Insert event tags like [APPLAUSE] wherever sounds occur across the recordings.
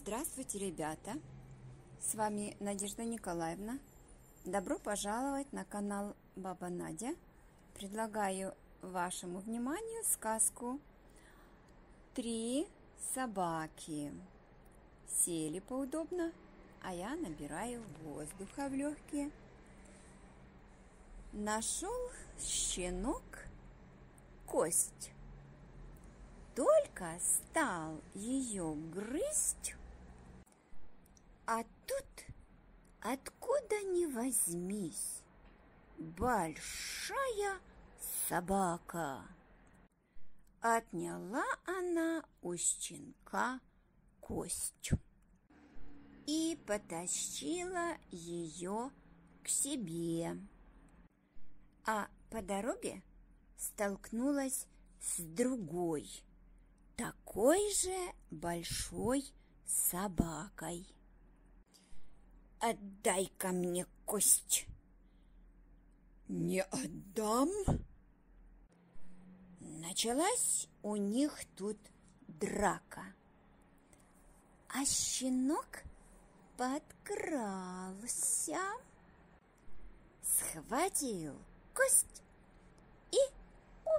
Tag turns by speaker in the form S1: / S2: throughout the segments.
S1: Здравствуйте, ребята! С вами Надежда Николаевна. Добро пожаловать на канал Баба Надя. Предлагаю вашему вниманию сказку «Три собаки». Сели поудобно, а я набираю воздуха в легкие. Нашел щенок кость. Только стал ее грызть, а тут, откуда ни возьмись, большая собака. Отняла она у щенка кость и потащила ее к себе. А по дороге столкнулась с другой, такой же большой собакой. «Отдай-ка мне кость!» «Не отдам!» Началась у них тут драка. А щенок подкрался, схватил кость и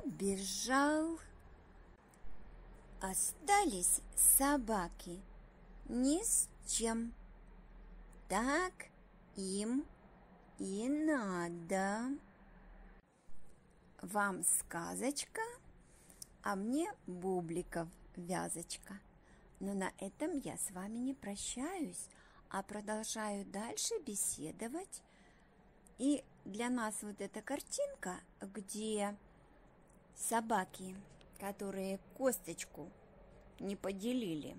S1: убежал. Остались собаки ни с чем. Так им и надо. Вам сказочка, а мне бубликов вязочка. Но на этом я с вами не прощаюсь, а продолжаю дальше беседовать. И для нас вот эта картинка, где собаки, которые косточку не поделили,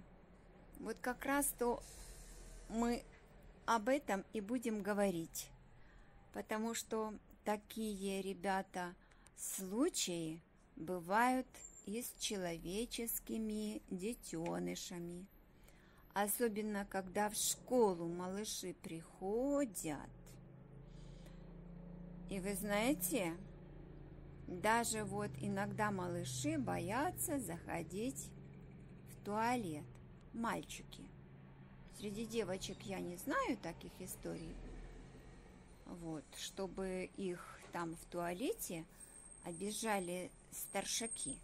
S1: вот как раз то мы об этом и будем говорить, потому что такие, ребята, случаи бывают и с человеческими детенышами. Особенно, когда в школу малыши приходят. И вы знаете, даже вот иногда малыши боятся заходить в туалет, мальчики. Среди девочек я не знаю таких историй. Вот, чтобы их там в туалете обижали старшаки.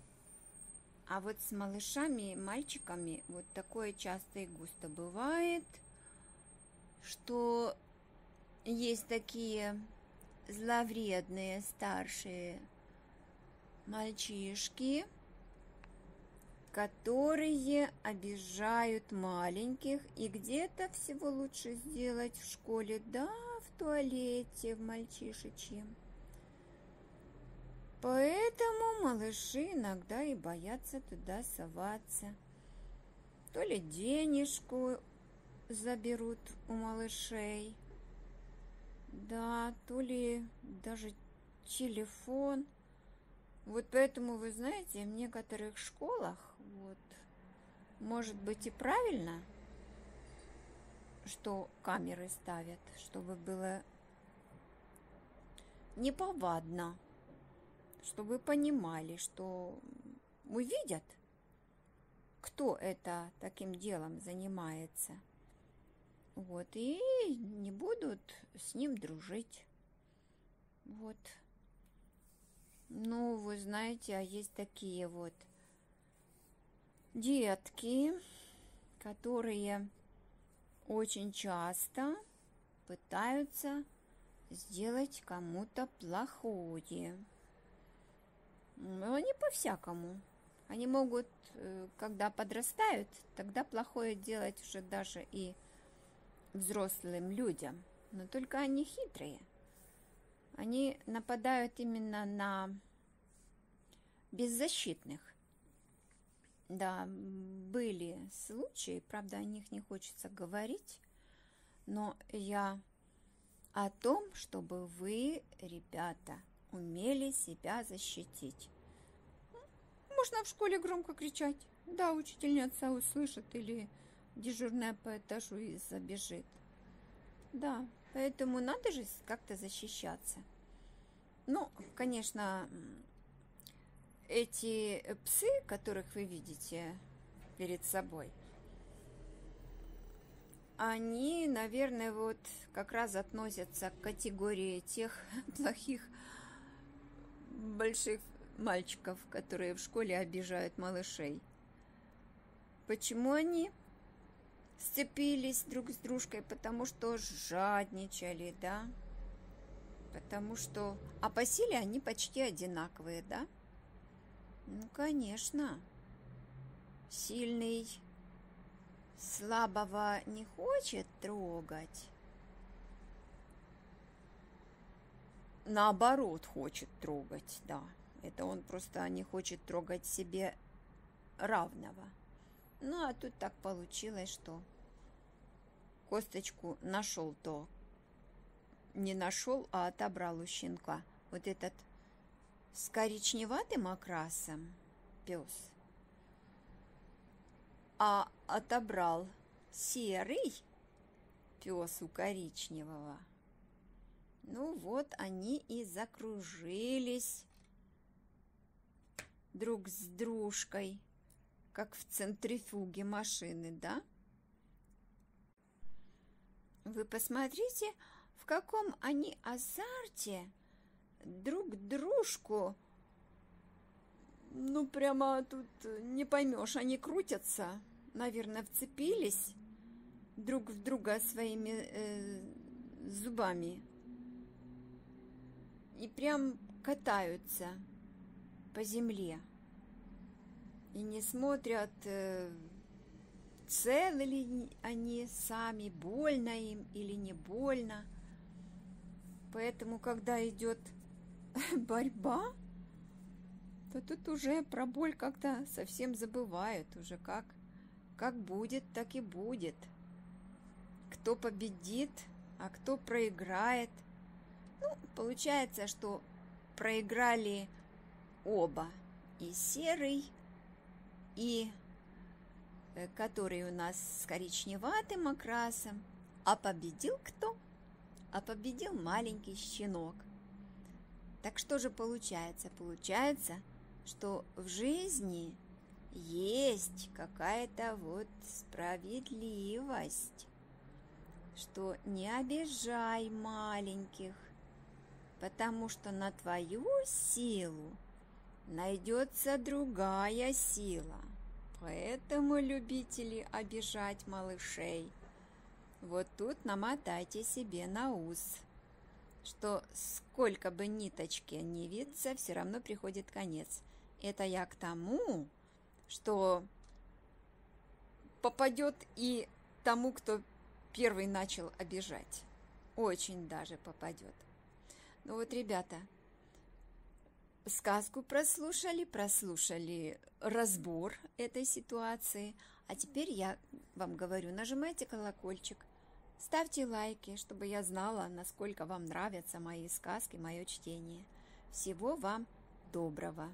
S1: А вот с малышами мальчиками вот такое часто и густо бывает, что есть такие зловредные старшие мальчишки, которые обижают маленьких, и где-то всего лучше сделать в школе, да, в туалете, в мальчишечьем. Поэтому малыши иногда и боятся туда соваться. То ли денежку заберут у малышей, да, то ли даже телефон – вот поэтому, вы знаете, в некоторых школах, вот, может быть и правильно, что камеры ставят, чтобы было неповадно, чтобы понимали, что увидят, кто это таким делом занимается. Вот, и не будут с ним дружить. Вот. Ну, вы знаете, а есть такие вот детки, которые очень часто пытаются сделать кому-то плохое. Но они по-всякому. Они могут, э, когда подрастают, тогда плохое делать уже даже и взрослым людям. Но только они хитрые – они нападают именно на беззащитных. Да, были случаи, правда, о них не хочется говорить, но я о том, чтобы вы, ребята, умели себя защитить. Можно в школе громко кричать. Да, учительница услышит или дежурная по этажу и забежит. Да, Поэтому надо же как-то защищаться. Ну, конечно, эти псы, которых вы видите перед собой, они, наверное, вот как раз относятся к категории тех [LAUGHS] плохих больших мальчиков, которые в школе обижают малышей. Почему они сцепились друг с дружкой? Потому что жадничали, да? Потому что... А по силе они почти одинаковые, да? Ну, конечно. Сильный слабого не хочет трогать. Наоборот, хочет трогать, да. Это он просто не хочет трогать себе равного. Ну, а тут так получилось, что косточку нашел то. Не нашел, а отобрал у щенка. Вот этот с коричневатым окрасом пес. А отобрал серый пес у коричневого. Ну вот они и закружились друг с дружкой как в центрифуге машины, да? Вы посмотрите, в каком они азарте друг дружку. Ну, прямо тут не поймешь, они крутятся, наверное, вцепились друг в друга своими э, зубами и прям катаются по земле и не смотрят, э, целы ли они сами, больно им или не больно. Поэтому, когда идет [LAUGHS] борьба, то тут уже про боль как-то совсем забывают. Уже как, как будет, так и будет. Кто победит, а кто проиграет. Ну, получается, что проиграли оба. И серый, и э, который у нас с коричневатым окрасом. А победил кто? А победил маленький щенок. Так что же получается? Получается, что в жизни есть какая-то вот справедливость, что не обижай маленьких, потому что на твою силу найдется другая сила. Поэтому, любители обижать малышей, вот тут намотайте себе на ус, что сколько бы ниточки не виться, все равно приходит конец. Это я к тому, что попадет и тому, кто первый начал обижать. Очень даже попадет. Ну вот, ребята, сказку прослушали, прослушали разбор этой ситуации. А теперь я вам говорю, нажимайте колокольчик, ставьте лайки, чтобы я знала, насколько вам нравятся мои сказки, мое чтение. Всего вам доброго!